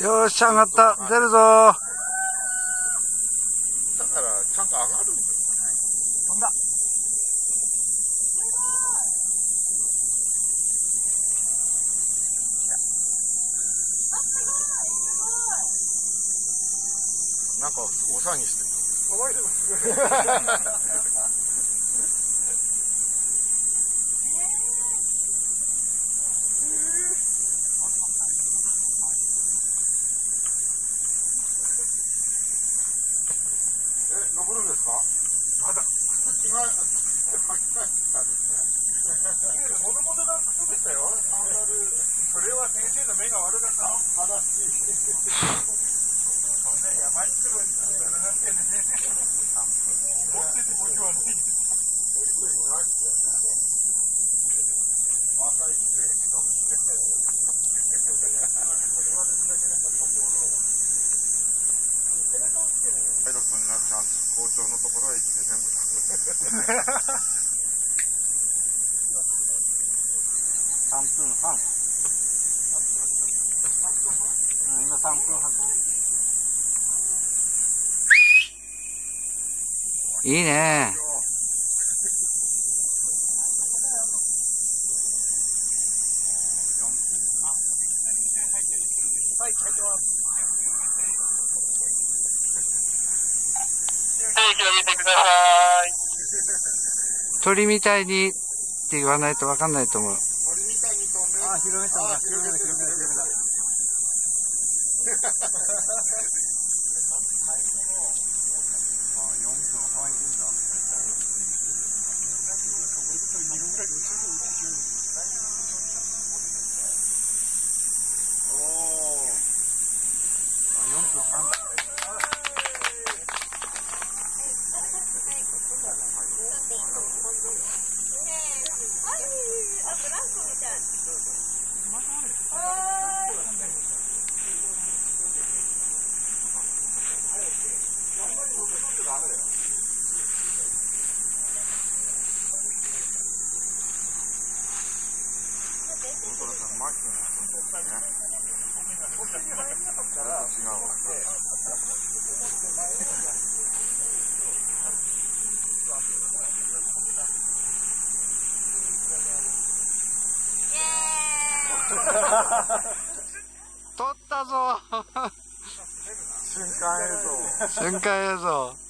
よっしゃ、上がった。出るぞだから、ちゃんと上がるんだよ。飛んだ。なんか、お騒ぎしてる。騒いで ます。登るんですか？まだ靴違い履き替えたんですねもともとの靴でしたよサンダルそれは先生の目が悪かった正しいそんな山に来るんだなってね持っててもしょうがない若いって言われるだけなんか心をパイロットになっちゃう校長のところへ行って全部3分半。うん今3分半。いいねはい、入ってます。鳥みたいにって言わないと分かんないと思う。鳥みたいに飛ん。でああ、広めたん。だ。広めた、広めた、広めた。違うわ。撮ったぞ。瞬間映像。瞬間映像